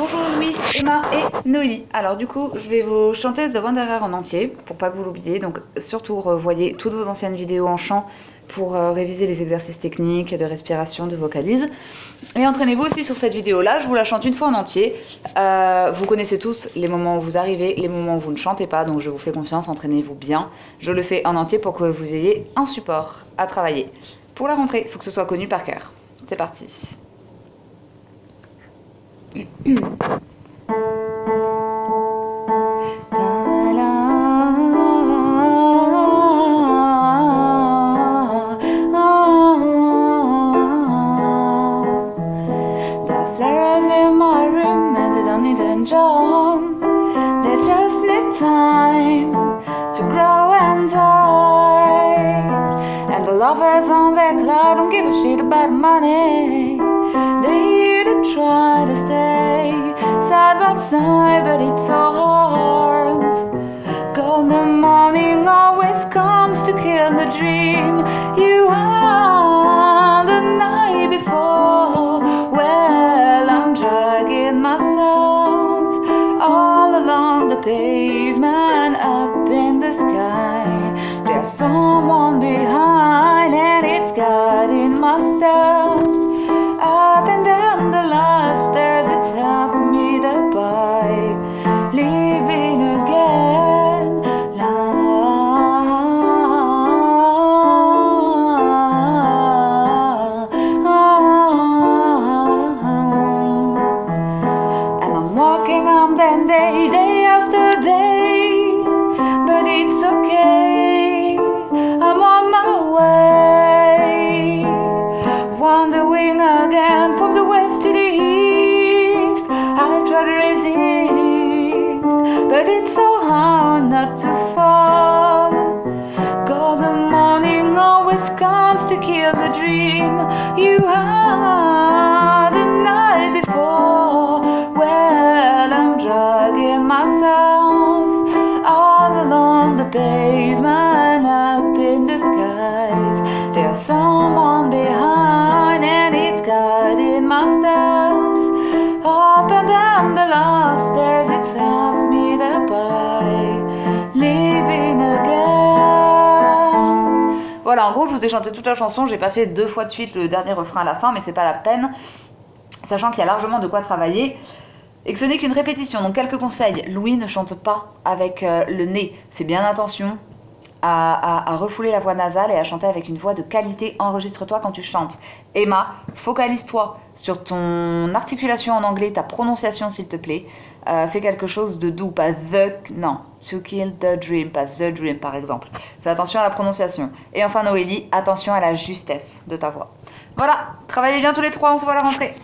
Bonjour Louis, Emma et Noélie. Alors du coup, je vais vous chanter The Wanderer en entier pour pas que vous l'oubliez. Donc surtout revoyez toutes vos anciennes vidéos en chant pour euh, réviser les exercices techniques de respiration, de vocalise. Et entraînez-vous aussi sur cette vidéo-là. Je vous la chante une fois en entier. Euh, vous connaissez tous les moments où vous arrivez, les moments où vous ne chantez pas. Donc je vous fais confiance, entraînez-vous bien. Je le fais en entier pour que vous ayez un support à travailler. Pour la rentrée, il faut que ce soit connu par cœur. C'est parti. They don't need a jump. They just need time to grow and die. And the lovers on their cloud don't give a shit about money. They're to try to stay side by side, but it's so hard. Golden morning always comes to kill the dream you had the night before. Well, I'm dragging myself all along the pavement resist, but it's so hard not to fall. Golden morning always comes to kill the dream you had Voilà, en gros, je vous ai chanté toute la chanson. J'ai pas fait deux fois de suite le dernier refrain à la fin, mais c'est pas la peine, sachant qu'il y a largement de quoi travailler et que ce n'est qu'une répétition. Donc quelques conseils. Louis ne chante pas avec euh, le nez. Fais bien attention à, refouler la voix nasale et à chanter avec une voix de qualité. Enregistre-toi quand tu chantes. Emma, focalise-toi sur ton articulation en anglais, ta prononciation s'il te plaît. Euh, fais quelque chose de doux, pas the, non, to kill the dream, pas the dream par exemple. Fais attention à la prononciation. Et enfin Noélie, attention à la justesse de ta voix. Voilà, travaillez bien tous les trois, on se voit la rentrée.